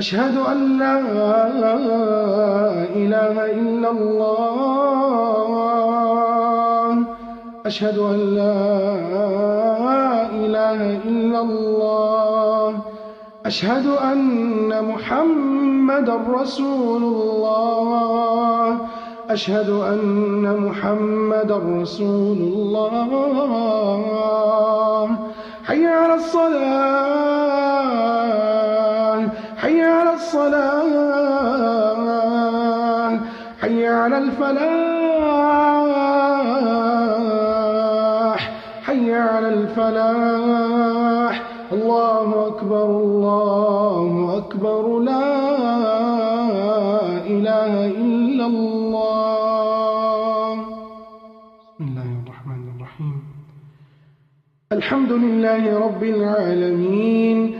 أشهد أن لا إله إلا الله. أشهد أن لا إله إلا الله. أشهد أن محمد رسول الله. أشهد أن محمد رسول الله. حي على الصلاة. الصلاة حي على الفلاح حي على الفلاح. الله أكبر الله أكبر لا إله إلا الله. بسم الله الرحمن الرحيم. الحمد لله رب العالمين.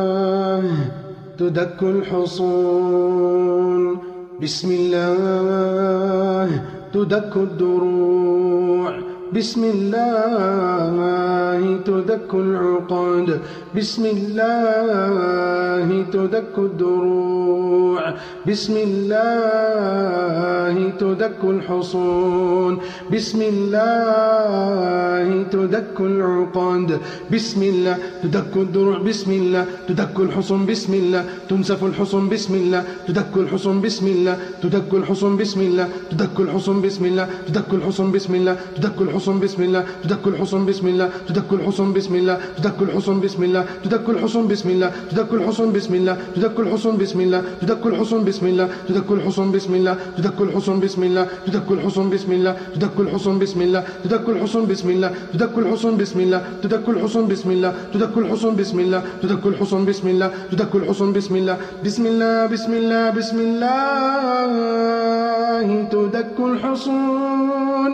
تدك الحصون. بسم الله تدك الدروع بسم الله تدك العقد بسم الله تدك الدروع بسم الله تدك الحصون بسم الله تدك العقد بسم الله تدك الدروع بسم الله تدك الحصون بسم الله تنسف الحصون بسم الله تدك الحصون بسم الله تدك الحصون بسم الله تدك الحصون بسم الله تدك الحصون بسم الله تدك الحصون بسم الله تدك الحصون بسم الله تدك الحصون بسم الله تدك الحصون بسم الله تدك الحصون بسم الله تدك الحصون بسم الله تدك الحصون بسم الله تدك الحصون بسم الله تدك الحصون بسم الله تدك الحصون بسم الله تدك الحصون بسم الله تدك الحصون بسم الله تدك الحصون بسم الله تدك الحصون بسم الله تدك الحصون بسم الله تدك الحصون بسم الله تدك الحصون بسم الله تدك الحصون بسم الله بسم الله بسم الله بسم الله تدك الحصون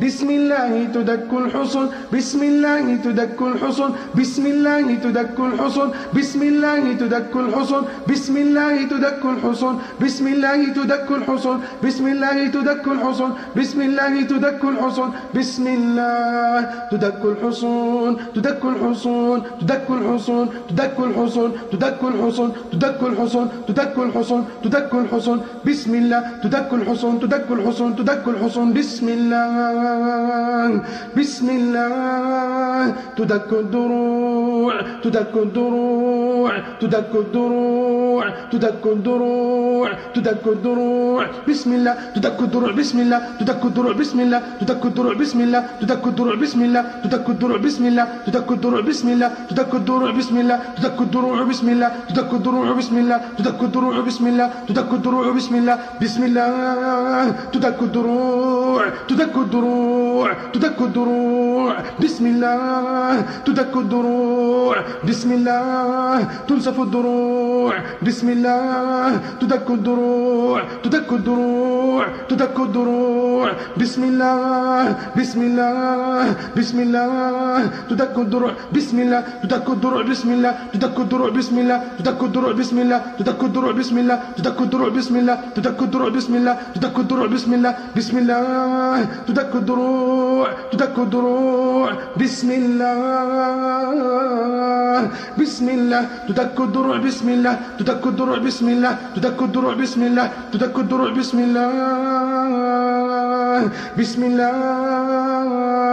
بسم الله تدك الحصن بسم الله تدك الحصن بسم الله تدك الحصن بسم الله تدك الحصن بسم الله تدك الحصن بسم الله تدك الحصن بسم الله تدك الحصن بسم الله تدك الحصن بسم الله تدك الحصن تدك الحصن تدك الحصن تدك الحصن تدك الحصن تدك الحصن تدك الحصن تدك الحصن بسم الله تدك الحصن تدك الحصن تدك الحصن بسم الله بسم الله. تدك الدروع تدك الدروع تدك الدروع. تدك الدروع تدك الدروع بسم الله تدك الدروع بسم الله تدك الدروع بسم الله تدك الدروع بسم الله تدك الدروع بسم الله تدك الدروع بسم الله تدك الدروع بسم الله تدك الدروع بسم الله تدك الدروع بسم الله تدك الدروع بسم الله تدك الدروع بسم الله تدك الدروع بسم الله بسم الله تدك الدروع تدك الدروع تدك الدروع بسم الله تدك الدروع بسم الله تنسف الدروع بسم الله تدك الدروع تدك الدروع تدك الدروع بسم الله بسم الله بسم الله تدك الدروع بسم الله تدك الدروع بسم الله تدك الدروع بسم الله تدك الدروع بسم الله تدك الدروع بسم الله تدك الدروع بسم الله تدك الدروع بسم الله تدك الدروع بسم الله بسم الله تدك الدروع تدك الدروع بسم الله بسم الله تدك الدروع بسم الله تدك الدروع بسم الله تدك الدروع بسم الله تدك الدروع بسم الله بسم الله.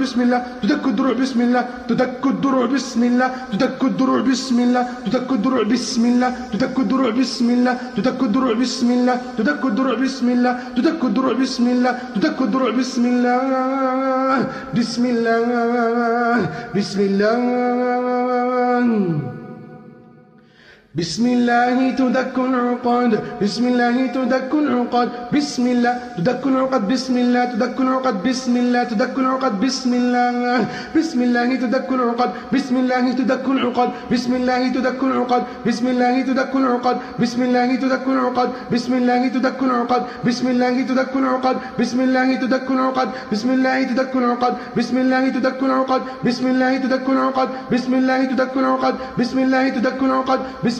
بسم الله تدك الدروع بسم الله تدك الدروع بسم الله تدك الدروع بسم الله تدك الدروع بسم الله تدك الدروع بسم الله تدك الدروع بسم الله تدك الدروع بسم الله تدك الدروع بسم الله تدك الدروع بسم الله بسم الله بسم الله بسم الله تدك العقد بسم الله تدك العقد بسم الله تدك العقد بسم الله تدك العقد بسم الله تدك العقد بسم الله بسم الله تدك العقد بسم الله تدك العقد بسم الله تدك العقد بسم الله تدك العقد بسم الله تدك العقد بسم الله تدك العقد بسم الله تدك العقد بسم الله تدك العقد بسم الله تدك العقد بسم الله تدك العقد بسم الله تدك العقد بسم الله تدك العقد بسم الله تدك العقد بسم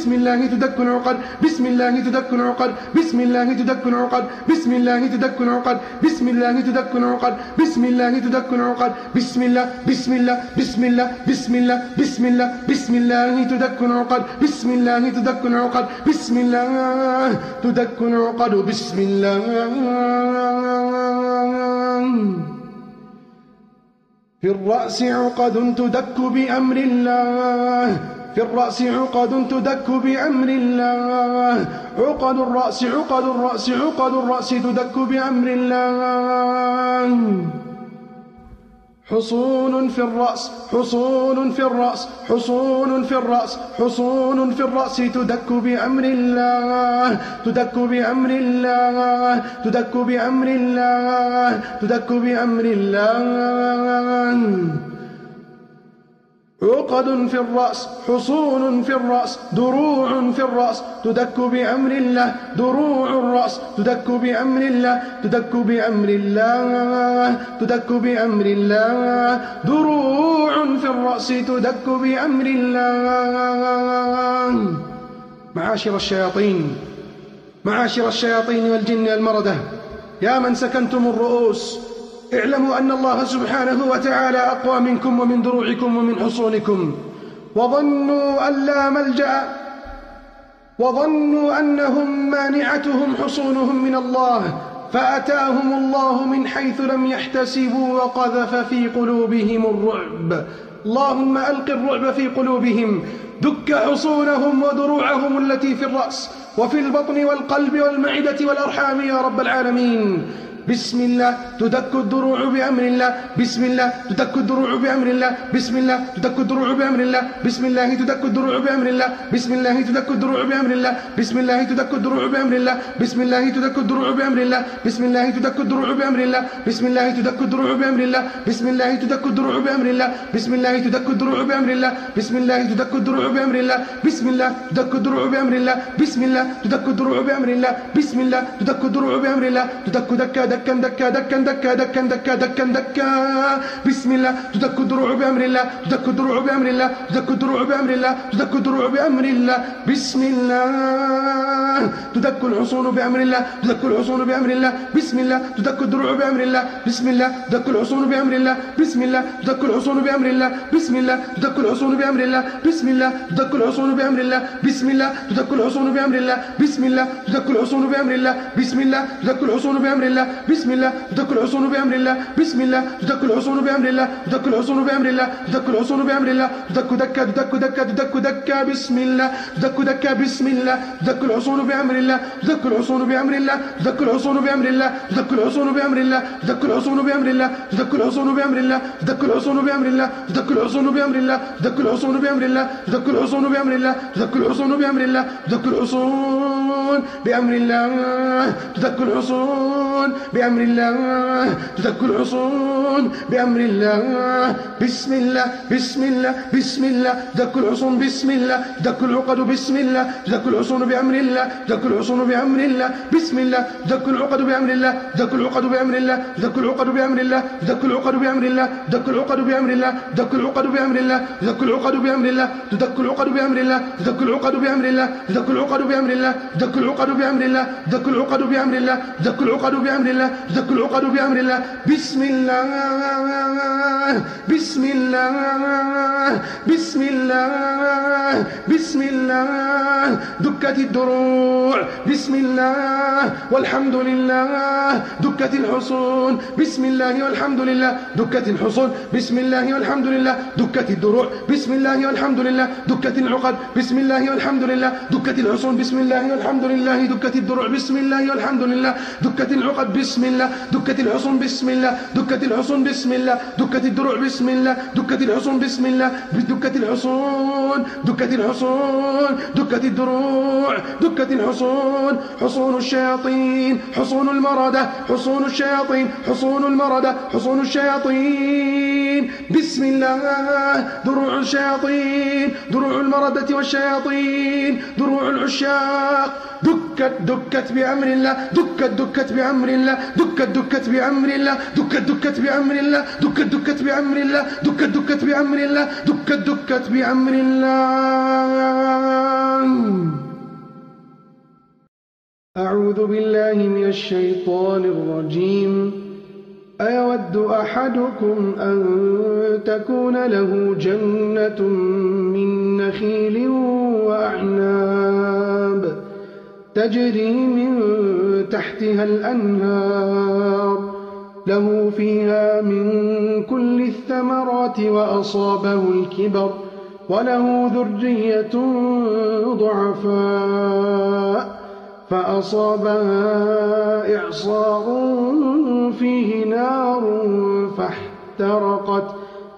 الله تدك العقد بسم الله تدك العقد بسم الله تدك العقد بسم الله تدك العقد بسم الله تدك العقد بسم الله تدك العقد بسم الله بسم الله بسم الله بسم الله بسم الله بسم الله تدك العقد بسم الله تدك العقد بسم الله تدك العقد بسم الله. في الرأس عقد تدك بأمر الله. في الرأس عقد تدك بأمر الله. عقد الرأس عقد الرأس عقد الرأس تدك بأمر الله. حصون في الرأس حصون في الرأس حصون في الرأس حصون في الرأس تدك بأمر الله. تدك بأمر الله تدك بأمر الله تدك بأمر الله. عقد في الرأس حصون في الرأس دروع في الرأس. تدك بأمر الله دروع الرأس. تدك بأمر الله تدك بأمر الله تدك بأمر الله. دروع في الرأس تدك بأمر الله. معاشر الشياطين معاشر الشياطين والجن المردة يا من سكنتم الرؤوس. اعلموا أن الله سبحانه وتعالى أقوى منكم ومن دروعكم ومن حصونكم. وظنوا أن لا ملجأ. وظنوا أنهم مانعتهم حصونهم من الله فأتاهم الله من حيث لم يحتسبوا وقذف في قلوبهم الرعب. اللهم ألق الرعب في قلوبهم دك حصونهم ودروعهم التي في الرأس وفي البطن والقلب والمعدة والأرحام يا رب العالمين. بسم الله تدك الدروع بأمر الله بسم الله تدك الدروع بأمر الله بسم الله تدك الدروع بأمر الله بسم الله تدك الدروع بأمر الله بسم الله تدك الدروع بأمر الله بسم الله تدك الدروع بأمر الله بسم الله تدك الدروع بأمر الله بسم الله تدك الدروع بأمر الله بسم الله تدك الدروع بأمر الله بسم الله تدك الدروع بأمر الله بسم الله تدك الدروع بأمر الله بسم الله تدك الدروع بأمر الله بسم الله تدك الدروع بأمر الله بسم الله تدك الدروع بأمر الله بسم الله تدك الدروع بأمر الله تدك دكا دكا دكا دكا دكا دكا دكا دكا دكا بسم الله تدك الدروع بأمر الله تدك الدروع بأمر الله تدك الدروع بأمر الله تدك الدروع بأمر الله بسم الله تدك الحصون بأمر الله تدك الحصون بأمر الله بسم الله تدك الدروع بأمر الله بسم الله تدك الحصون بأمر الله بسم الله تدك الحصون بأمر الله بسم الله تدك الحصون بأمر الله بسم الله تدك الحصون بأمر الله بسم الله تدك الحصون بأمر الله بسم الله تدك الحصون بأمر الله بسم الله تدك الحصون بأمر الله بسم الله تدك الحصون بأمر الله بسم الله تدك الحصون بأمر الله تدك الحصون بأمر الله تدك الحصون بأمر الله تدك دكا تدك دكا تدك دكا بسم الله تدك دكا بسم الله تدك الحصون بأمر الله تدك الحصون بأمر الله تدك الحصون بأمر الله تدك الحصون بأمر الله تدك الحصون بأمر الله تدك الحصون بأمر الله تدك الحصون بأمر الله تدك الحصون بأمر الله تدك الحصون بأمر الله تدك الحصون بأمر الله تدك الحصون بأمر الله تدك الحصون بأمر الله تدك الحصون بأمر الله بسم الله بسم الله بسم الله تدك الحصون بسم الله تدك العقد بسم الله تدك الحصون بأمر الله تدك الحصون بأمر الله بسم الله تدك العقد بأمر الله تدك العقد بأمر الله تدك العقد بأمر الله تدك العقد بأمر الله تدك العقد بأمر الله تدك العقد بأمر الله تدك العقد بأمر الله تدك العقد بأمر الله تدك العقد بأمر الله تدك العقد بأمر الله تدك العقد بأمر الله تدك العقد بأمر الله تدك العقد بأمر الله تدك العقد بأمر الله. بسم الله بسم الله بسم الله بسم الله. دكت الدروع بسم الله والحمد لله. دكت الحصون بسم الله والحمد لله. دكت الحصون بسم الله والحمد لله. دكت الدروع بسم الله والحمد لله. دكت العقد بسم الله والحمد لله. دكت الحصون بسم الله والحمد لله. دكت الدروع بسم الله والحمد لله. دكت العقد بسم الله دكت الحصون بسم الله دكت الحصون بسم الله دكت الدروع بسم الله دكت الحصون بسم الله دكت الحصون دكت الحصون دكت الدروع دكت الحصون حصون الشياطين حصون المردة حصون الشياطين حصون المردة حصون الشياطين. بسم الله دروع الشياطين دروع المردة والشياطين دروع العشاق. دكت دكت بأمر الله دكت دكت بأمر الله دكت دكت بأمر الله دكت دكت بأمر الله دكت دكت بأمر الله دكت دكت بأمر الله دكت دكت بأمر الله. أعوذ بالله من الشيطان الرجيم. أيود أحدكم أن تكون له جنة من نخيل وأعناب؟ تجري من تحتها الأنهار له فيها من كل الثمرات وأصابه الكبر وله ذرية ضعفاء فأصابها إعصار فيه نار فاحترقت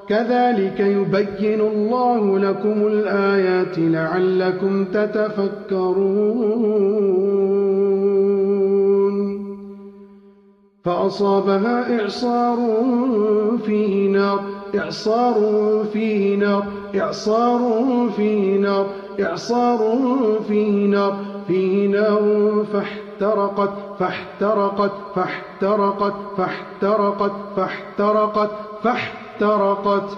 كذلك يبين الله لكم الآيات لعلكم تتفكرون. فأصابها إعصار فيه نار إعصار فيه نار إعصار فيه نار إعصار فيه نار فيه نار فاحترقت فاحترقت فاحترقت فاحترقت فاحترقت فاحترقت احترقت.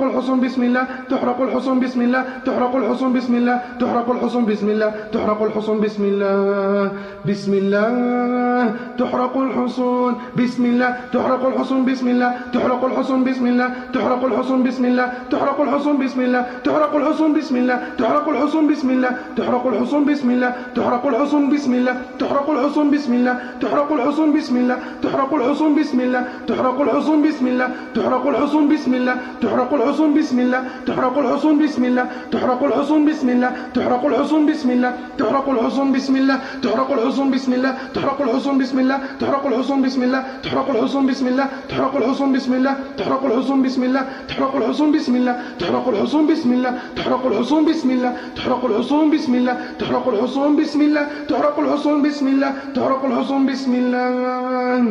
الحصون بسم الله تحرق الحصون بسم الله تحرق الحصون بسم الله تحرق الحصون بسم الله تحرق الحصون بسم الله بسم الله تحرق الحصون بسم الله تحرق الحصون بسم الله تحرق الحصون بسم الله تحرق الحصون بسم الله تحرق الحصون بسم الله تحرق الحصون بسم الله تحرق الحصون بسم الله تحرق الحصون بسم الله تحرق الحصون بسم الله تحرق الحصون بسم الله تحرق الحصون بسم الله تحرق الحصون بسم الله تحرق الحصون بسم الله تحرق الحصون بسم الله تحرق الحصون بسم الله تحرق الحصون بسم الله تحرق الحصون بسم الله تحرق الحصون بسم الله تحرق الحصون بسم الله تحرق الحصون بسم الله تحرق الحصون بسم الله تحرق الحصون بسم الله تحرق الحصون بسم الله تحرق الحصون بسم الله تحرق الحصون بسم الله تحرق الحصون بسم الله تحرق الحصون بسم الله تحرق الحصون بسم الله تحرق الحصون بسم الله تحرق الحصون بسم الله تحرق الحصون بسم الله تحرق الحصون بسم الله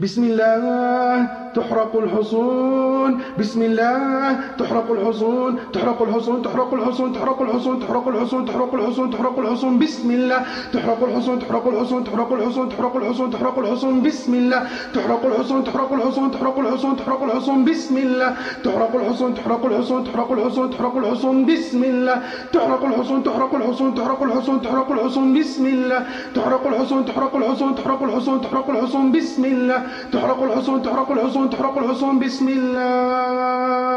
بسم الله تحرق الحصون بسم الله تحرق الحصون تحرق الحصون تحرق الحصون تحرق الحصون تحرق الحصون تحرق الحصون تحرق الحصون بسم الله تحرق الحصون تحرق الحصون تحرق الحصون تحرق الحصون تحرق الحصون بسم الله تحرق الحصون تحرق الحصون تحرق الحصون تحرق الحصون بسم الله تحرق الحصون تحرق الحصون تحرق الحصون تحرق الحصون بسم الله تحرق الحصون تحرق الحصون تحرق الحصون تحرق الحصون بسم الله تحرق الحصون تحرق الحصون تحرق الحصون تحرق الحصون بسم الله تحرق الحصون تحرق الحصون تحرق الحصون. بسم الله.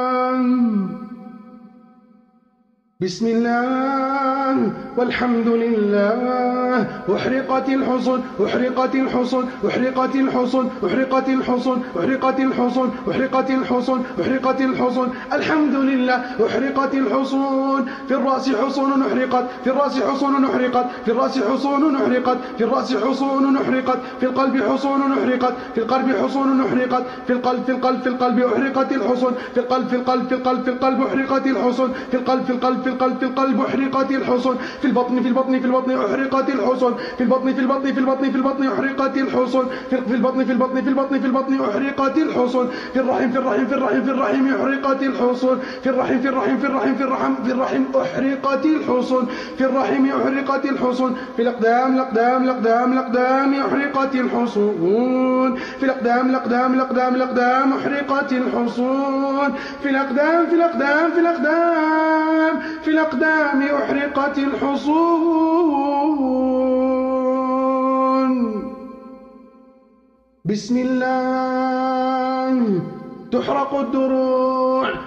بسم الله والحمد لله. أحرقت الحصن أحرقت الحصن أحرقت الحصن أحرقت الحصن أحرقت الحصن أحرقت الحصن أحرقت الحصن. الحمد لله أحرقت الحصون في الرأس حصون أحرقت في الرأس حصون أحرقت في الرأس حصون أحرقت في الرأس حصون أحرقت في القلب حصون أحرقت في القلب حصون أحرقت في القلب في القلب في القلب أحرقت الحصون في القلب في القلب في القلب في القلب أحرقت الحصون في القلب في القلب في القلب في القلب أحرقت الحصون. في البطن في البطن في البطن أحرقت الحصون. في البطن في البطن في البطن في البطن أحرقت الحصون. في البطن في البطن في البطن في البطن أحرقت الحصون. في الرحم في الرحم في الرحم في الرحم أحرقت الحصون. في الرحم في الرحم في الرحم في الرحم في الرحم أحرقت الحصون. في الرحم أحرقت الحصون. في الأقدام الأقدام الأقدام الأقدام أحرقت الحصون. في الأقدام الأقدام الأقدام الأقدام أحرقت الحصون. في الأقدام في الأقدام في الأقدام. في الأقدام أحرقت الحصون. بسم الله تحرق الدروع.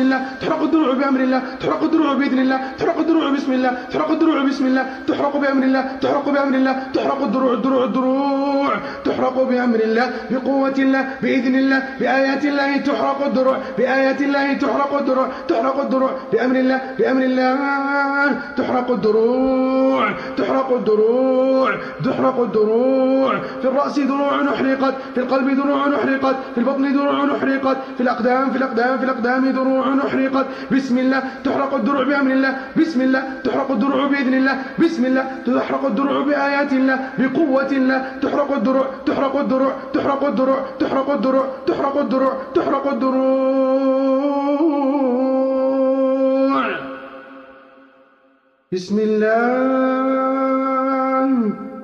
الله تحرق الدروع بأمر الله تحرق الدروع بإذن الله تحرق الدروع بسم الله تحرق الدروع بسم الله تحرق بأمر الله تحرق بأمر الله تحرق الدروع الدروع الدروع تحرق بأمر الله بقوة الله بإذن الله بآيات الله تحرق الدروع بآيات الله تحرق الدروع تحرق الدروع بأمر الله بأمر الله تحرق الدروع تحرق الدروع تحرق الدروع في الرأس دروع أحرقت في القلب دروع أحرقت في البطن دروع أحرقت في الأقدام في الأقدام في الأقدام دروع أحرقت بسم الله. تحرق الدروع بأمر الله. بسم الله. تحرق الدروع بإذن الله. بسم الله. تحرق الدروع بآيات الله. بقوة الله. تحرق الدروع تحرق الدروع تحرق الدروع تحرق الدروع تحرق الدروع تحرق الدروع بسم الله.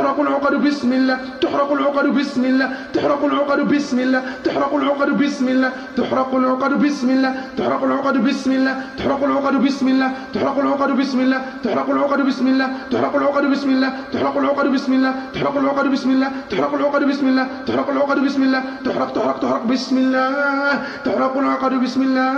تحرق العقد بسم الله تحرق العقد بسم الله تحرق العقد بسم الله تحرق العقد بسم الله تحرق العقد بسم الله تحرق العقد بسم الله تحرق العقد بسم الله تحرق العقد بسم الله تحرق العقد بسم الله تحرق العقد بسم الله تحرق العقد بسم الله تحرق العقد بسم الله تحرق العقد بسم الله تحرق العقد بسم الله تحرق تحرق تحرق بسم الله تحرق العقد بسم الله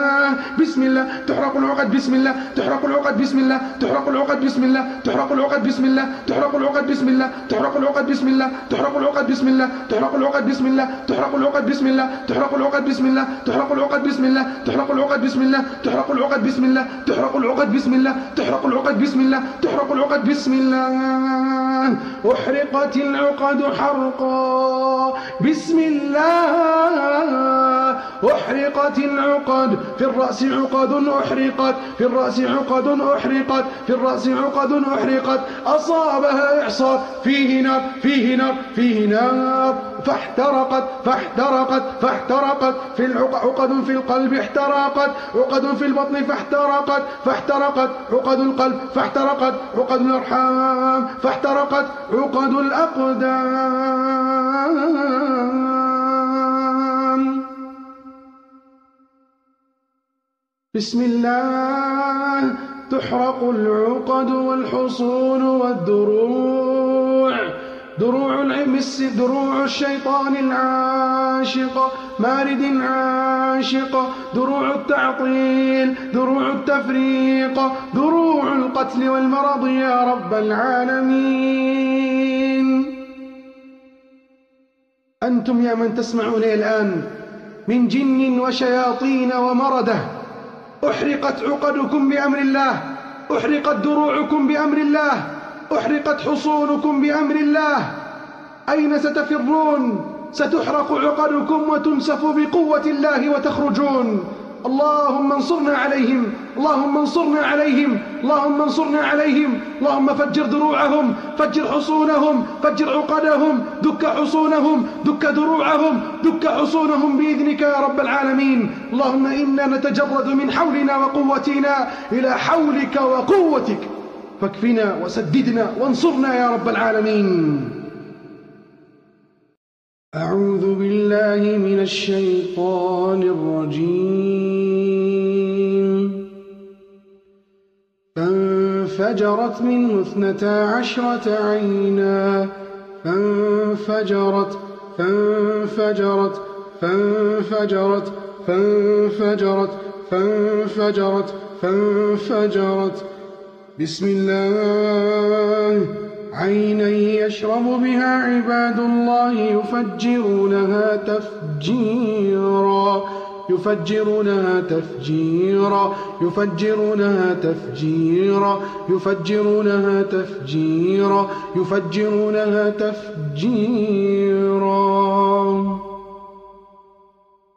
بسم الله تحرق العقد بسم الله تحرق العقد بسم الله تحرق العقد بسم الله تحرق العقد بسم الله تحرق العقد بسم الله تحرق العقد بسم الله تحرق العقد بسم الله تحرق العقد بسم الله تحرق العقد بسم الله تحرق العقد بسم الله تحرق العقد بسم الله تحرق العقد بسم الله تحرق العقد بسم الله تحرق العقد بسم الله تحرق العقد بسم الله تحرق العقد بسم الله أحرقت العقد حرقا بسم الله أحرقت العقد في الرأس عقد أحرقت في الرأس عقد أحرقت في الرأس عقد أحرقت أصابها إعصار فيه نار فيه نار فيه نار فاحترقت فاحترقت فاحترقت. في عقد في القلب احترقت. عقد في البطن فاحترقت. فاحترقت. عقد القلب فاحترقت. عقد الأرحام فاحترقت. عقد الأقدام. بسم الله. تحرق العقد والحصون والدروع دروع المس دروع الشيطان العاشق مارد عاشق دروع التعطيل دروع التفريق دروع القتل والمرض يا رب العالمين. أنتم يا من تسمعون الآن من جن وشياطين ومردة. أحرقت عقدكم بأمر الله أحرقت دروعكم بأمر الله. أحرقت حصونكم بأمر الله. أين ستفرون؟ ستحرق عقدكم وتنسف بقوة الله وتخرجون. اللهم انصرنا عليهم. اللهم انصرنا عليهم. اللهم انصرنا عليهم. اللهم فجر دروعهم. فجر حصونهم. فجر عقدهم. دك حصونهم. دك دروعهم. دك حصونهم بإذنك يا رب العالمين. اللهم إنا نتجرد من حولنا وقوتنا إلى حولك وقوتك. فاكفنا وسددنا وانصرنا يا رب العالمين. أعوذ بالله من الشيطان الرجيم. فانفجرت منه اثنتا عشرة عينا. فانفجرت فانفجرت فانفجرت فانفجرت فانفجرت فانفجرت. بسم الله. عيني يشرب بها عباد الله يفجرونها تفجيرا. يفجرونها تفجيرا. يفجرونها تفجيرا. يفجرونها تفجيرا. يفجرونها تفجيرا.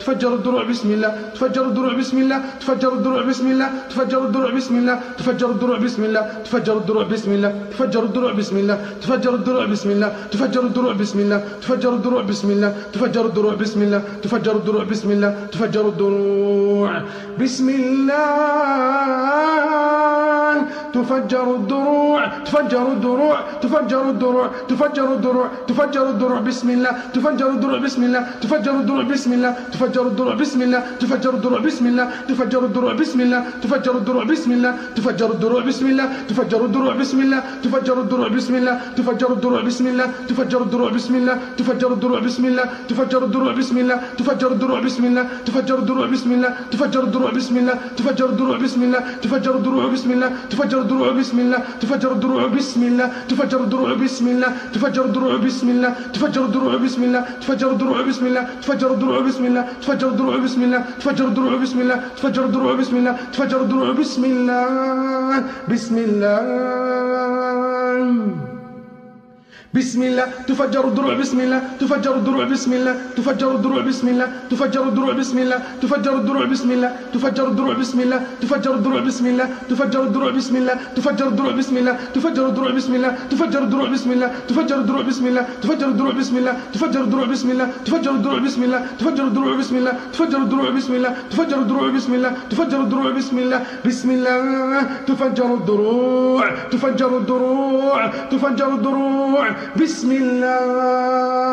تفجر الدروع بسم الله تفجر الدروع بسم الله تفجر الدروع بسم الله تفجر الدروع بسم الله تفجر الدروع بسم الله تفجر الدروع بسم الله تفجر الدروع بسم الله تفجر الدروع بسم الله تفجر الدروع بسم الله تفجر الدروع بسم الله تفجر الدروع بسم الله تفجر الدروع بسم الله تفجر الدروع بسم الله تفجر الدروع تفجر الدروع تفجر الدروع تفجر الدروع تفجر الدروع بسم الله تفجر الدروع بسم الله تفجر الدروع بسم الله تفجر الدروع بسم الله تفجر الدروع بسم الله تفجر الدروع بسم الله تفجر الدروع بسم الله تفجر الدروع بسم الله تفجر الدروع بسم الله تفجر الدروع بسم الله تفجر الدروع بسم الله تفجر الدروع بسم الله تفجر الدروع بسم الله تفجر الدروع بسم الله تفجر الدروع بسم الله تفجر الدروع بسم الله تفجر الدروع بسم الله تفجر الدروع بسم الله تفجر الدروع بسم الله تفجر الدروع بسم الله تفجر الدروع بسم الله تفجر الدروع بسم الله تفجر الدروع بسم الله تفجر الدروع بسم الله تفجر الدروع بسم الله تفجر الدروع بسم الله تفجر الدروع بسم الله تفجر الدروع بسم الله تفجر الدروع بسم الله تفجر الدروع بسم الله بسم الله بسم الله تفجر الدروع بسم الله تفجر الدروع بسم الله تفجر الدروع بسم الله تفجر الدروع بسم الله تفجر الدروع بسم الله تفجر الدروع بسم الله تفجر الدروع بسم الله تفجر الدروع بسم الله تفجر الدروع بسم الله تفجر الدروع بسم الله تفجر الدروع بسم الله تفجر الدروع بسم الله تفجر الدروع بسم الله تفجر الدروع بسم الله تفجر الدروع بسم الله تفجر الدروع بسم الله تفجر الدروع بسم الله تفجر الدروع بسم الله تفجر الدروع بسم الله بسم الله تفجر الدروع تفجر الدروع تفجر الدروع بسم الله.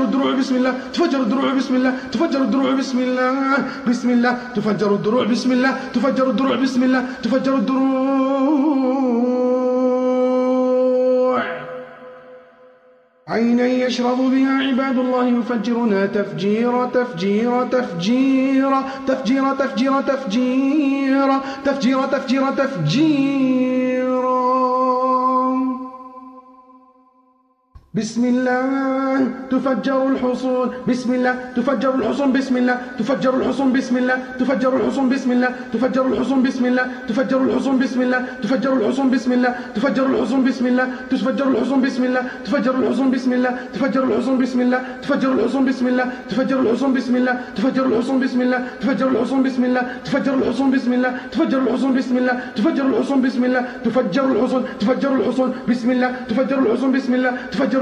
الدروع بسم الله تفجر الدروع بسم الله تفجر الدروع بسم الله بسم الله تفجر الدروع بسم الله تفجر الدروع بسم الله تفجر الدروع. عينا يشرب بها عباد الله يفجرونها تفجيرا تفجيرا تفجيرا تفجيرا تفجيرا تفجيرا تفجيرا تفجيرا تفجيرا بسم الله تفجر الحصون بسم الله تفجر الحصون بسم الله تفجر الحصون بسم الله تفجر الحصون بسم الله تفجر الحصون بسم الله تفجر الحصون بسم الله تفجر الحصون بسم الله تفجر الحصون بسم الله تفجر الحصون بسم الله تفجر الحصون بسم الله تفجر الحصون بسم الله تفجر الحصون بسم الله تفجر الحصون بسم الله تفجر الحصون بسم الله تفجر الحصون بسم الله تفجر الحصون بسم الله تفجر الحصون بسم الله تفجر الحصون بسم الله تفجر الحصون تفجر الحصون بسم الله تفجر الحصون بسم الله تفجر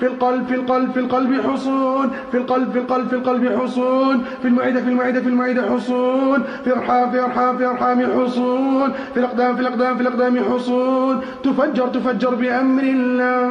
في القلب في القلب في القلب حصون في القلب في القلب في القلب حصون في المعدة في المعدة في المعدة حصون في أرحام في أرحام في أرحام حصون في الأقدام في الأقدام في الأقدام حصون. تفجر تفجر بأمر الله.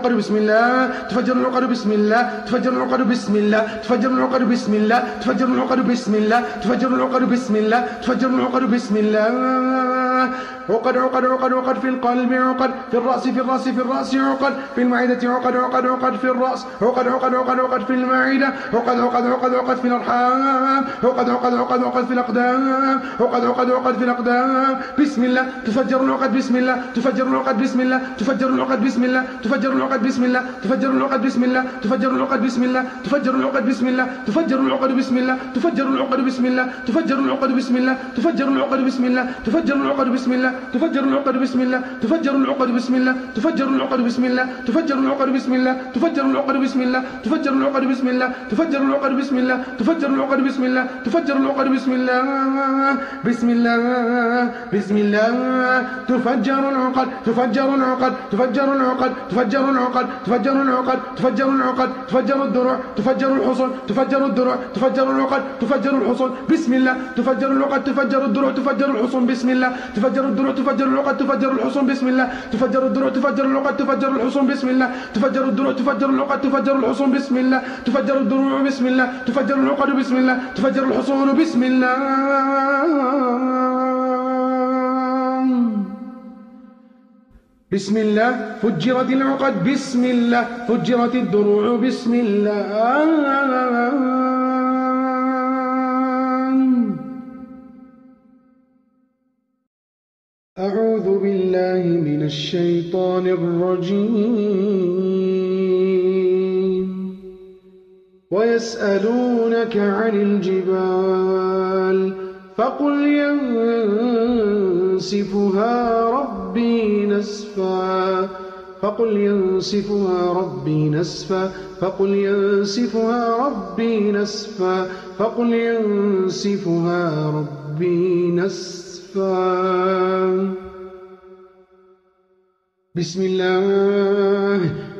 العقد بسم الله تفجر العقد بسم الله تفجر العقد بسم الله تفجر العقد بسم الله تفجر العقد بسم الله تفجر العقد بسم الله تفجر العقد بسم الله عقد عقد عقد عقد في القلب عقد في الرأس في الرأس في الرأس عقد في المعدة عقد عقد عقد في الرأس عقد عقد عقد عقد في المعدة عقد عقد عقد عقد في الأرحام عقد عقد عقد عقد في الأقدام عقد عقد عقد في الأقدام بسم الله تفجر العقد بسم الله تفجر العقد بسم الله تفجر العقد بسم الله تفجر العقد بسم الله تفجر العقد بسم الله تفجر العقد بسم الله تفجر العقد بسم الله تفجر العقد بسم الله تفجر العقد بسم الله تفجر العقد بسم الله تفجر العقد بسم الله تفجر العقد بسم الله تفجر العقد بسم الله تفجر العقد بسم الله تفجر العقد بسم الله تفجر العقد بسم الله تفجر العقد بسم الله تفجر العقد بسم الله تفجر العقد بسم الله تفجر العقد بسم الله تفجر العقد بسم الله بسم الله بسم الله تفجر العقد تفجر العقد تفجر العقد تفجر العقد تفجر العقد تفجر العقد تفجر الدروع تفجر الحصن تفجر الدروع تفجر العقد تفجر الحصن بسم الله. تفجر العقد تفجر الدروع تفجر الحصن بسم الله. تفجر الدروع تفجر العقد تفجر الحصن بسم الله. تفجر الدروع تفجر العقد تفجر الحصن بسم الله. تفجر الدروع تفجر العقد تفجر الحصن بسم الله. تفجر الدروع بسم الله. تفجر العقد بسم الله. تفجر الحصون بسم الله. بسم الله فجرت العقد بسم الله فجرت الدروع بسم الله. أعوذ بالله من الشيطان الرجيم. ويسألونك عن الجبال فقل ينسفها ربي نسفا فقل ينسفها ربي نسفا فقل ينسفها ربي نسفا فقل ينسفها ربي نسفا. بسم الله.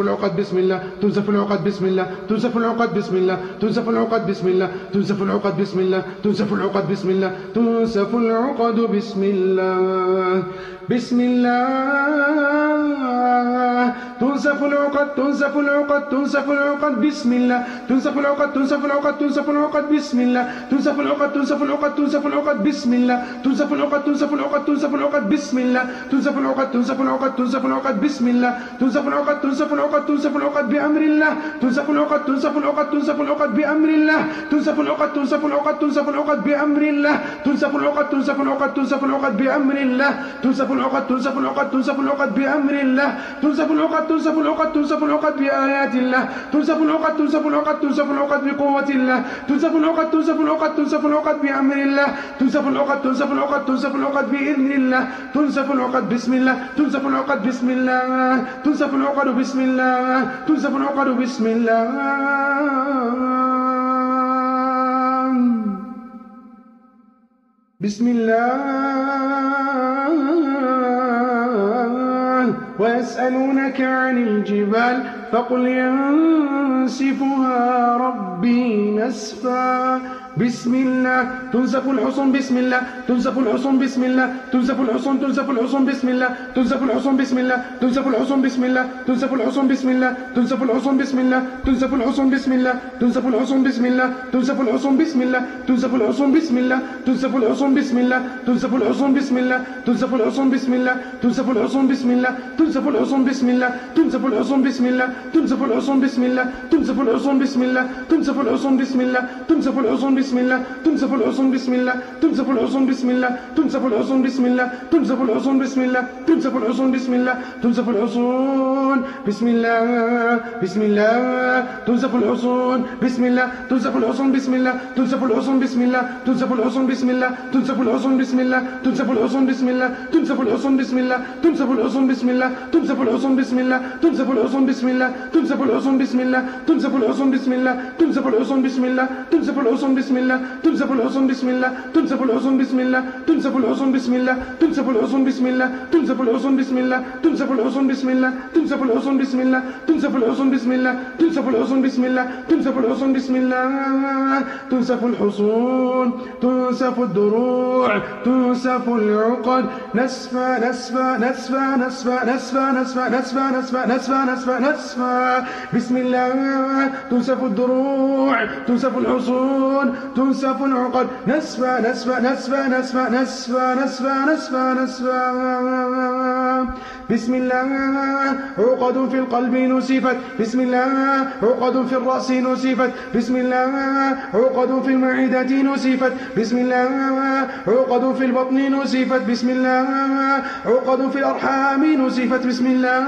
العقد بسم الله تنسف العقد بسم الله تنسف العقد بسم الله تنسف العقد بسم الله تنسف العقد بسم الله تنسف العقد بسم الله تنسف العقد بسم الله. بسم الله تنسف العقد تنسف العقد تنسف العقد بسم الله تنسف العقد تنسف العقد تنسف العقد بسم الله تنسف العقد تنسف العقد تنسف العقد بسم الله تنسف العقد تنسف العقد تنسف العقد بسم الله تنسف العقد تنسف العقد تنسف العقد بسم الله تنسف العقد تنسف العقد تنسف العقد بأمر الله تنسف العقد تنسف العقد تنسف العقد بأمر الله تنسف العقد تنسف العقد تنسف العقد بأمر الله تنسف العقد تنسف العقد تنسف العقد بأمر الله تنسف العقد تنسف العقد تنسف العقد بأمر الله تنسف العقد تنسف العقد تنسف العقد بآيات الله تنسف العقد تنسف العقد تنسف العقد بقوة الله تنسف العقد تنسف العقد تنسف العقد بأمر الله تنسف العقد تنسف العقد تنسف العقد بإذن الله تنسف العقد بسم الله تنسف العقد بسم الله تنسف العقد بسم الله تنسف العقد بسم الله بسم الله ويسألونك عن الجبال فقل ينسفها ربي نسفا. بسم الله تنسف الحصن بسم الله تنسف الحصن بسم الله تنسف الحصن تنسف الحصن بسم الله تنسف الحصن بسم الله تنسف الحصن بسم الله تنسف الحصن بسم الله تنسف الحصن بسم الله تنسف الحصن بسم الله تنسف الحصن بسم الله تنسف الحصن بسم الله تنسف الحصن بسم الله تنسف الحصن بسم الله تنسف الحصن بسم الله تنسف الحصن بسم الله تنسف الحصن بسم الله تنسف الحصن بسم الله تنسف الحصن بسم الله تنسف الحصن بسم الله تنسف الحصن بسم الله تنسف الحصن بسم الله تنسف الحصن بسم بسم الله تنسف الحصن بسم الله تنسف الحصن بسم الله تنسف الحصن بسم الله تنسف الحصن بسم الله تنسف الحصن بسم الله تنسف الحصون بسم الله بسم الله تنسف الحصون بسم الله تنسف الحصن بسم الله تنسف الحصن بسم الله تنسف الحصن بسم الله تنسف الحصن بسم الله تنسف الحصن بسم الله تنسف الحصن بسم الله تنسف الحصن بسم الله تنسف الحصن بسم الله تنسف الحصن بسم الله تنسف الحصن بسم الله تنسف الحصن بسم الله تنسف الحصن بسم الله تنسف الحصن بسم الله تنسف الحصن بسم الله تنسف الحصن بسم الله تنسف الحصن بسم الله تنسف الحصن بسم الله تنسف الحصن بسم الله تنسف الحصن بسم الله تنسف الحصن بسم الله تنسف الحصن بسم الله تنسف الحصن بسم الله تنسف الحصن بسم الله تنسف الحصون تنسف الدروع تنسف العقد نسفا نسفا نسفا نسفا نسفا نسفا نسفا نسفا نسفا نسفا نسفا بسم الله تنسف الدروع تنسف الحصون تنسف العقد نسفا نسفا نسفا نسفا نسفا نسفا نسفا نسفا بسم الله عقد في القلب نسفت. بسم الله عقد في الرأس نسفت. بسم الله عقد في المعدة نسفت. بسم الله عقد في البطن نسفت. بسم الله عقد في الأرحام نسفت. بسم الله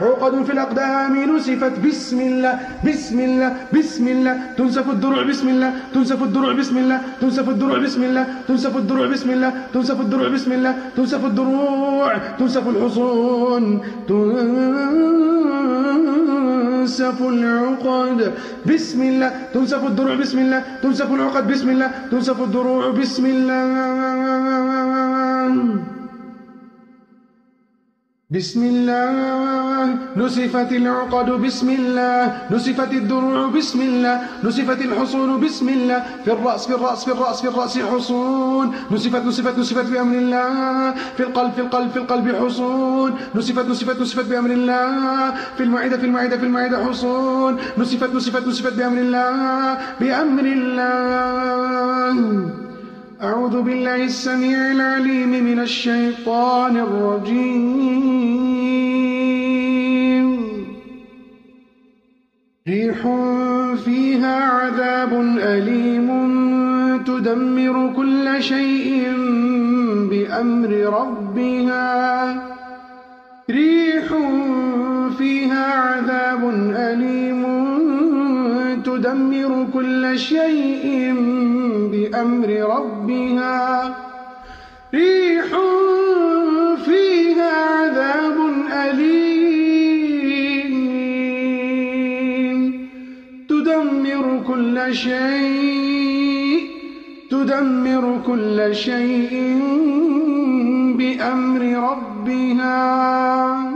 عقد في الأقدام نسفت. بسم الله بسم الله بسم الله. تنسف الدروع بسم الله. تنسف الدروع بسم الله. تنسف الدروع بسم الله. تنسف الدروع بسم الله. تنسف الدروع بسم الله. تنسف الدروع تنسف الحصون تنسف العقد. بسم الله تنسف الدروع بسم الله. تنسف العقد بسم الله. تنسف الدروع بسم الله. بسم الله. نسفت العقد بسم الله. نسفت الدروع بسم الله. نسفت الحصون بسم الله. في الرأس في الرأس في الرأس في الرأس حصون. نسفت نسفت نسفت بأمر الله. في القلب في القلب في القلب حصون. نسفت نسفت نسفت بأمر الله. في المعدة في المعدة في المعدة حصون. نسفت نسفت نسفت بأمر الله. بأمر الله. أعوذ بالله السميع العليم من الشيطان الرجيم. ريح فيها عذاب أليم تدمر كل شيء بأمر ربها. ريح فيها عذاب أليم تدمر كل شيء بأمر ربها. ريح فيها عذاب أليم. تدمر كل شيء تدمر كل شيء بأمر ربها.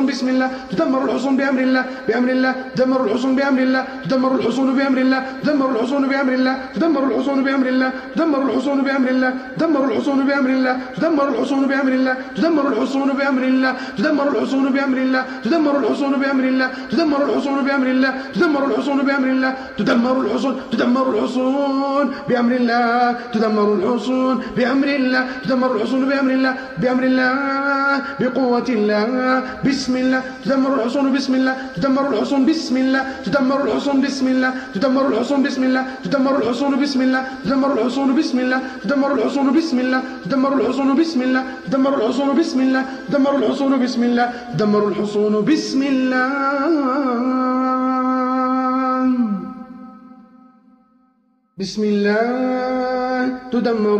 الحصون بسم الله تدمر الحصون بأمر الله بأمر الله تدمر الحصون بأمر الله تدمر الحصون بأمر الله تدمر الحصون بأمر الله تدمر الحصون بأمر الله تدمر الحصون بأمر الله تدمر الحصون بأمر الله تدمر الحصون بأمر الله تدمر الحصون بأمر الله تدمر الحصون بأمر الله تدمر الحصون بأمر الله تدمر الحصون بأمر الله تدمر الحصون بأمر الله تدمر الحصون تدمر الحصون بأمر الله تدمر الحصون بأمر الله تدمر الحصون بأمر الله بأمر الله بقوة الله بسم بسم الله تدمر الحصون بسم الله تدمر الحصون بسم الله تدمر الحصون بسم الله تدمر الحصون بسم الله تدمر الحصون بسم الله تدمر الحصون بسم الله تدمر الحصون بسم الله تدمر الحصون بسم الله تدمر الحصون بسم الله تدمر الحصون بسم الله تدمر الحصون بسم الله بسم الله تدمر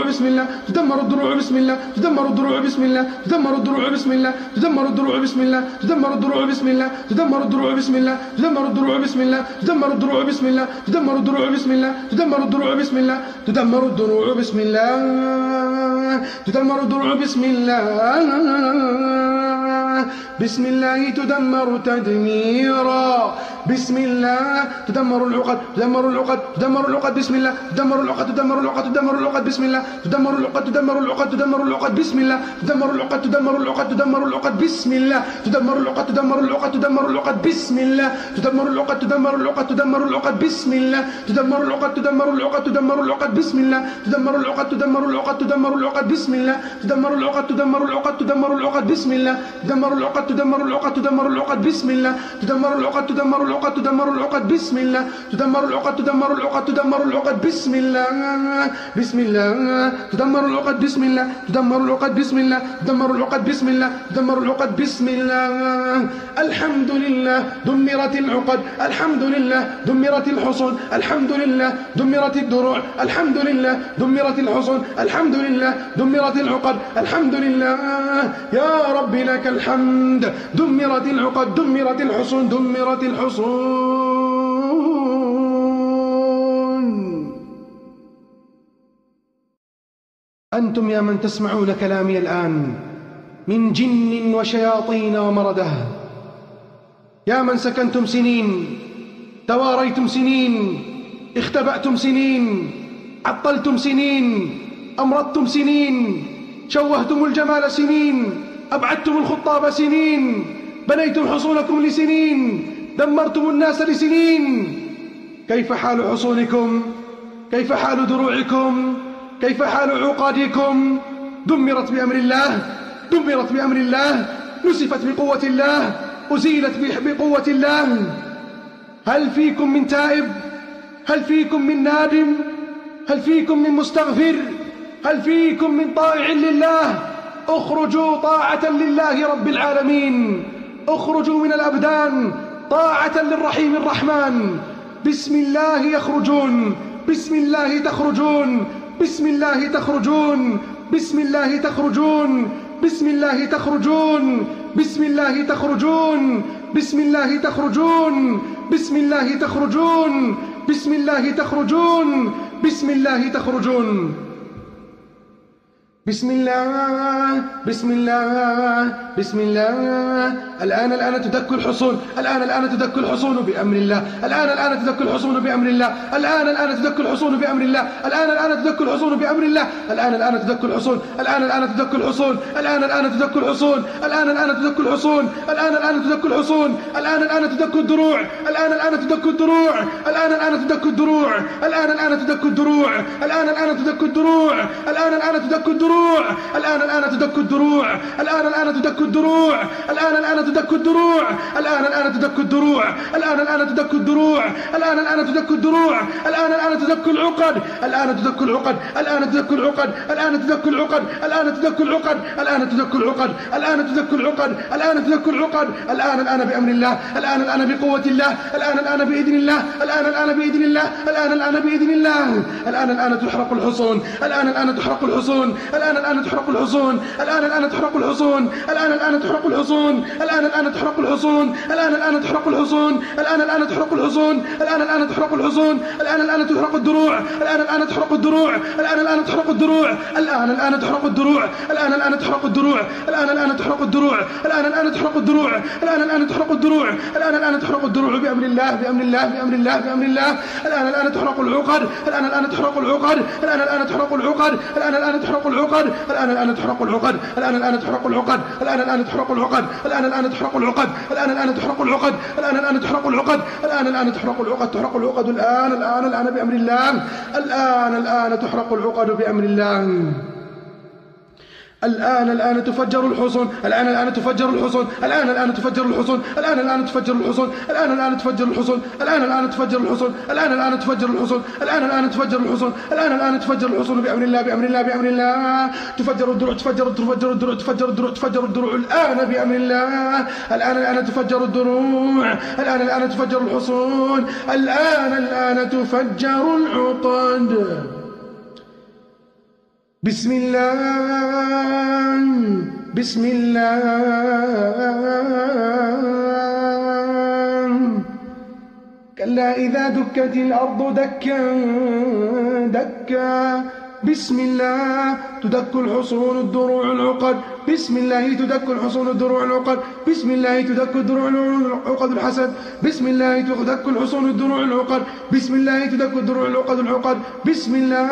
بسم الله تدمر الدروع بسم الله تدمر الدروع بسم الله تدمر الدروع بسم الله تدمر الدروع بسم الله تدمر الدروع بسم الله تدمر الدروع بسم الله تدمر الدروع بسم الله تدمر الدروع بسم الله تدمر الدروع بسم الله تدمر الدروع بسم الله تدمر الدروع بسم الله تدمر الدروع بسم الله بسم الله تدمر تدميرا بسم الله تدمر العقد تدمر العقد تدمر العقد بسم الله تدمر العقد تدمر العقد تدمر العقد بسم الله تدمر العقد تدمر العقد تدمر العقد بسم الله تدمر العقد تدمر العقد تدمر العقد بسم الله تدمر العقد تدمر العقد تدمر العقد بسم الله تدمر العقد تدمر العقد تدمر العقد بسم الله تدمر العقد تدمر العقد تدمر العقد بسم الله تدمر العقد تدمر العقد تدمر العقد بسم الله تدمر العقد تدمر العقد تدمر العقد بسم الله تدمر العقد تدمر العقد تدمر العقد بسم الله تدمر العقد تدمر العقد تدمر العقد بسم الله تدمر العقد تدمر العقد تدمر العقد بسم الله بسم الله تدمر العقد بسم الله. تدمر العقد بسم الله. تدمر العقد بسم الله. تدمر العقد بسم الله. الحمد لله. دمرت العقد. الحمد لله. دمرت الحصون. الحمد لله. دمرت الدروع. الحمد لله. دمرت الحصون. الحمد لله. دمرت العقد. الحمد لله. يا رب لك الحمد. دمرت العقد. دمرت الحصون. دمرت الحصون. أنتم يا من تسمعون كلامي الآن من جن وشياطين ومرده. يا من سكنتم سنين تواريتم سنين اختبأتم سنين عطلتم سنين أمرضتم سنين شوهتم الجمال سنين أبعدتم الخطاب سنين بنيتم حصونكم لسنين دمرتم الناس لسنين. كيف حال حصونكم؟ كيف حال دروعكم؟ كيف حال عقادكم؟ دمرت بأمر الله دمرت بأمر الله نسفت بقوة الله أزيلت بقوة الله. هل فيكم من تائب؟ هل فيكم من نادم؟ هل فيكم من مستغفر؟ هل فيكم من طائع لله؟ اخرجوا طاعة لله رب العالمين. اخرجوا من الأبدان طاعة للرحيم الرحمن. بسم الله يخرجون بسم الله تخرجون. بسم الله تخرجون. بسم الله تخرجون. بسم الله تخرجون. بسم الله تخرجون. بسم الله تخرجون. بسم الله تخرجون. بسم الله تخرجون. بسم الله تخرجون. بسم الله بسم الله بسم الله الآن الآن تدك الحصون الآن الآن تدك الحصون بأمر الله الآن الآن تدك الحصون بأمر الله الآن الآن تدك الحصون بأمر الله الآن الآن تدك الحصون بأمر الله الآن الآن تدك الحصون الآن الآن تدك الحصون الآن الآن تدك الحصون الآن الآن تدك الحصون الآن الآن تدك الحصون الآن الآن تدك الدروع الآن الآن تدك الدروع الآن الآن تدك الدروع الآن الآن تدك الدروع الآن الآن تدك الدروع الآن الآن تدك الدروع الآن الآن تدك الدروع الآن الآن تدك الدروع الآن الآن تدك الدروع الآن الآن تدك الدروع الآن الآن تدك الدروع الآن الآن تدك الدروع الآن الآن تدك العقد الآن تدك العقد الآن تدك العقد الآن تدك العقد الآن تدك العقد الآن تدك العقد الآن تدك العقد الآن تدك العقد الآن الآن بأمر الله الآن الآن بقوة الله الآن الآن بإذن الله الآن الآن بإذن الله الآن الآن بإذن الله الآن الآن تحرق الحصون الآن الآن تحرق الحصون الآن الآن تحرق الحصون الآن الآن تحرق الحصون الآن الآن تحرق الحصون الآن الآن تحرق الحصون الآن الآن تحرق الحصون الآن الآن تحرق الحصون الآن الآن تحرق الحصون الآن الآن تحرق الدروع الآن الآن تحرق الدروع الآن الآن تحرق الدروع الآن الآن تحرق الدروع الآن الآن تحرق الدروع الآن الآن تحرق الدروع الآن الآن تحرق الدروع الآن الآن تحرق الدروع الآن الآن تحرق الدروع بأمر الله بأمر الله بأمر الله بأمر الله الآن الآن تحرق العقد الآن الآن تحرق العقد الآن الآن تحرق العقد الآن الآن تحرق العقد الآن الآن تحرق العقد الآن الآن تحرق العقد الآن الآن تحرق العقد الآن الآن تحرق العقد الآن الآن تحرق العقد الآن الآن تحرق العقد الآن الآن تحرق العقد تحرق العقد الآن الآن الآن بأمر الله الآن الآن تحرق العقد بأمر الله. الآن الآن تفجر الحصون الآن الآن تفجر الحصون الآن الآن تفجر الحصون الآن الآن تفجر الحصون الآن الآن تفجر الحصون الآن الآن تفجر الحصون الآن الآن تفجر الحصون الآن الآن تفجر الحصون الآن الآن تفجر الحصون بأمر الله بأمر الله بأمر الله تفجر الدروع تفجر تفجر الدروع تفجر الدروع تفجر الدروع الآن بأمر الله الآن الآن تفجر الدروع الآن الآن تفجر الحصون الآن الآن تفجر العقد بسم الله بسم الله. كلا إذا دكت الأرض دكا دكا. بسم الله تدك الحصون الدروع العقد. بسم الله تدك الحصون الدروع العقد. بسم الله تدك الدروع العقد الحسد. بسم الله تدك الحصون الدروع العقد. بسم الله تدك الدروع العقد العقد. بسم الله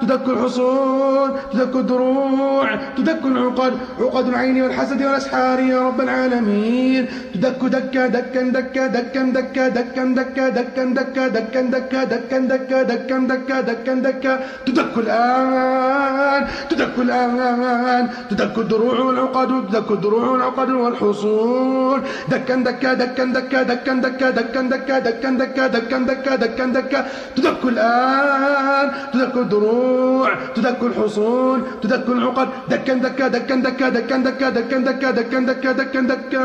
تدك الحصون تدك الدروع تدك العقد. عقد العين والحسد والأسحار يا رب العالمين. تدك دكا دكا دكا دكا دكا دكا دكا دكا دكا دكا دكا دكا دكا دكا دكا دكا دكا تدك الآن تدك الآن تدك الدروع والعقد تدك الدروع والعقد والحصون دكا دكا دكا دكا دكا دكا دكا دكا دكا دكا دكا دكا دكا دكا تدك الآن تدك الدروع تدك الحصون تدك العقد دكا دكا دكا دكا دكا دكا دكا دكا دكا دكا دكا دكا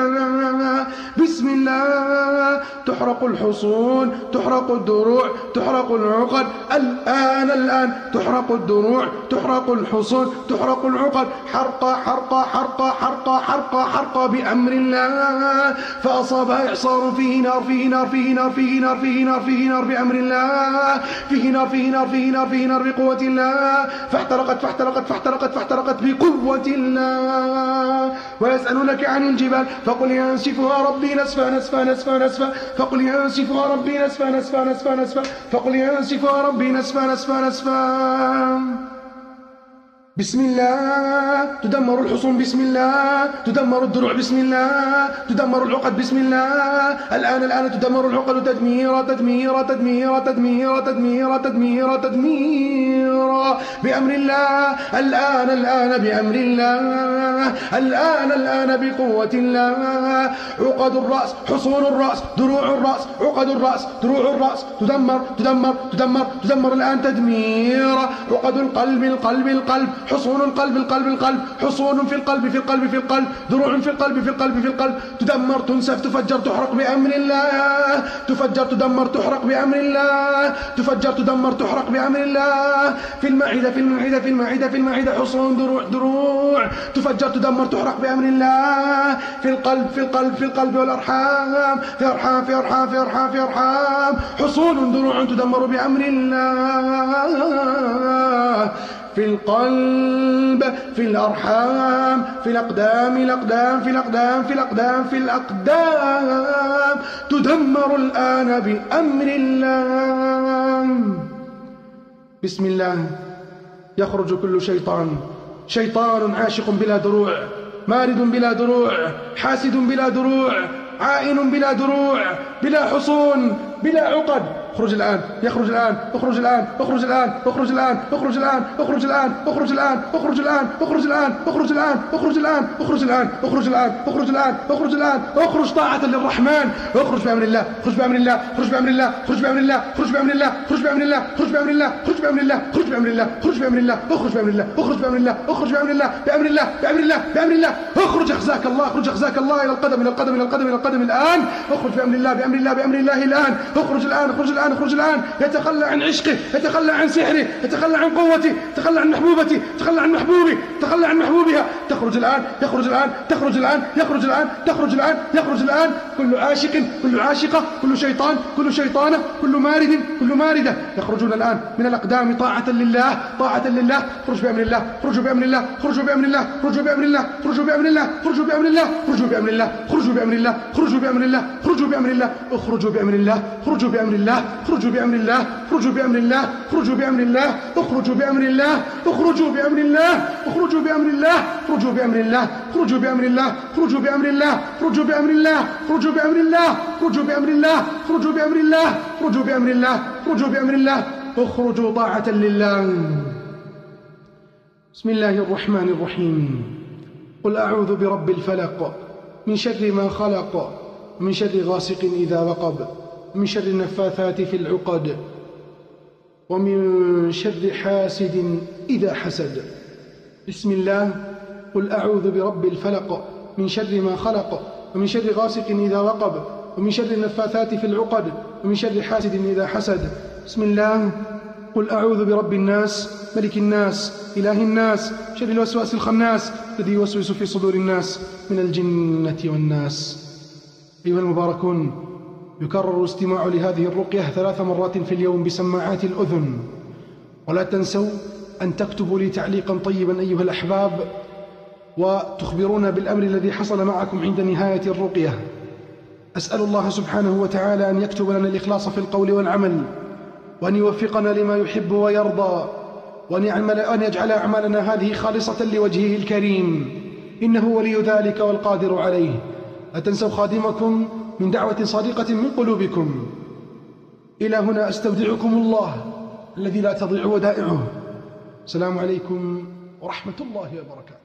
بسم الله تحرق الحصون تحرق الدروع تحرق العقد الآن الآن تحرق الدروع تحرق الحصون تحرق العقد حرقة حرقة حرقة حرقة حرقة حرقة بأمر الله. فأصابها إعصار فيه نار فيه نار فيه نار فيه نار فيه نار فيه نار بأمر الله. فيه نار فيه نار فيه نار فيه نار بقوة الله. فاحترقت فاحترقت فاحترقت فاحترقت بقوة الله. ويسألونك عن الجبال فقل ينسفها ربي نسفا نسفا نسفا نسفا. فقل ينسفها ربي نسفا نسفا نسفا نسفا. فقل ينسفها ربي نسفا نسفا نسفا. down. بسم الله تدمر الحصون بسم الله تدمر الدروع بسم الله تدمر العقد بسم الله. الآن الآن تدمر العقد تدميرا تدميرا تدميرا تدميرا تدميرا تدميرا تدميرا بأمر الله الآن الآن بأمر الله. الآن الآن بقوة الله. عقد الرأس حصون الرأس دروع الرأس عقد الرأس دروع الرأس. تدمر تدمر تدمر تدمر. الآن تدميرا عقد القلب القلب القلب. حصون القلب القلب القلب حصون في القلب في القلب في القلب دروع في القلب في القلب في القلب. تدمر تنسف تفجر تحرق بأمر الله. تفجر تدمر تحرق بأمر الله. تفجر تدمر تحرق بأمر الله. في المعدة في المعدة في المعدة في المعدة حصون دروع دروع. تفجر تدمر تحرق بأمر الله. في القلب في القلب في القلب والأرحام. في أرحام في أرحام في أرحام في أرحام. حصون دروع تدمر بأمر الله. في القلب في الأرحام في الأقدام الأقدام في الأقدام في الأقدام في الأقدام. تدمر الآن بأمر الله. بسم الله. يخرج كل شيطان. شيطان عاشق بلا دروع مارد بلا دروع حاسد بلا دروع عائن بلا دروع بلا حصون بلا عقد. اخرج الآن يخرج الآن اخرج الآن اخرج الآن اخرج الآن اخرج الآن اخرج الآن اخرج الآن اخرج الآن اخرج الآن اخرج الآن اخرج الآن اخرج الآن اخرج الآن اخرج الآن اخرج الآن اخرج طاعة للرحمن اخرج بأمر الله اخرج بأمر الله اخرج بأمر الله اخرج بأمر الله اخرج بأمر الله اخرج بأمر الله اخرج بأمر الله اخرج بأمر الله اخرج بأمر الله اخرج بأمر الله اخرج بأمر الله اخرج بأمر الله اخرج بأمر الله بأمر الله بأمر الله بأمر الله اخرج اخزاك الله اخرج اخزاك الله إلى القدم إلى القدم إلى القدم إلى القدم الآن اخرج بأمر الله بأمر الله بأمر الله الآن اخرج الآن اخرج الآن اخرج الآن يتخلى عن عشقه يتخلى عن سحره يتخلى عن قوته يتخلى عن محبوبته يتخلى عن محبوبه يتخلى عن محبوبها تخرج الآن يخرج الآن تخرج الآن يخرج الآن تخرج الآن يخرج الآن كل عاشق كل عاشقة كل شيطان كل شيطانة كل مارد كل ماردة يخرجون الآن من الأقدام طاعة لله طاعة لله خرج بأمر الله خرجوا بأمر الله خرجوا بأمر الله خرجوا بأمر الله خرجوا بأمر الله خرجوا بأمر الله خرجوا بأمر الله خرجوا بأمر الله خرجوا بأمر الله خرجوا بأمر الله اخرجوا بأمر الله خرجوا بأمر الله خرجوا بأمر الله اخرجوا بأمر الله اخرجوا بأمر الله اخرجوا بأمر الله اخرجوا بأمر الله اخرجوا بأمر الله اخرجوا بأمر الله اخرجوا بأمر الله اخرجوا بأمر الله اخرجوا بأمر الله اخرجوا بأمر الله اخرجوا بأمر الله اخرجوا بأمر الله اخرجوا بأمر الله اخرجوا بأمر الله اخرجوا طاعة لله بسم الله الرحمن الرحيم قل أعوذ برب الفلق من شر ما خلق ومن شر غاسق إذا وقب ومن شر النفاثات في العقد ومن شر حاسد إذا حسد. بسم الله. قل أعوذ برب الفلق من شر ما خلق ومن شر غاسق إذا وقب ومن شر النفاثات في العقد ومن شر حاسد إذا حسد. بسم الله. قل أعوذ برب الناس ملك الناس إله الناس شر الوسواس الخناس الذي يوسوس في صدور الناس من الجنة والناس. أيها المباركون يكرر الاستماع لهذه الرقية ثلاث مرات في اليوم بسماعات الأذن. ولا تنسوا أن تكتبوا لي تعليقا طيبا أيها الأحباب وتخبرونا بالأمر الذي حصل معكم عند نهاية الرقية. أسأل الله سبحانه وتعالى أن يكتب لنا الإخلاص في القول والعمل وأن يوفقنا لما يحب ويرضى وأن يعمل أن يجعل أعمالنا هذه خالصة لوجهه الكريم. إنه ولي ذلك والقادر عليه. لا تنسوا خادمكم من دعوة صادقة من قلوبكم. إلى هنا أستودعكم الله الذي لا تضيع ودائعه. السلام عليكم ورحمة الله وبركاته.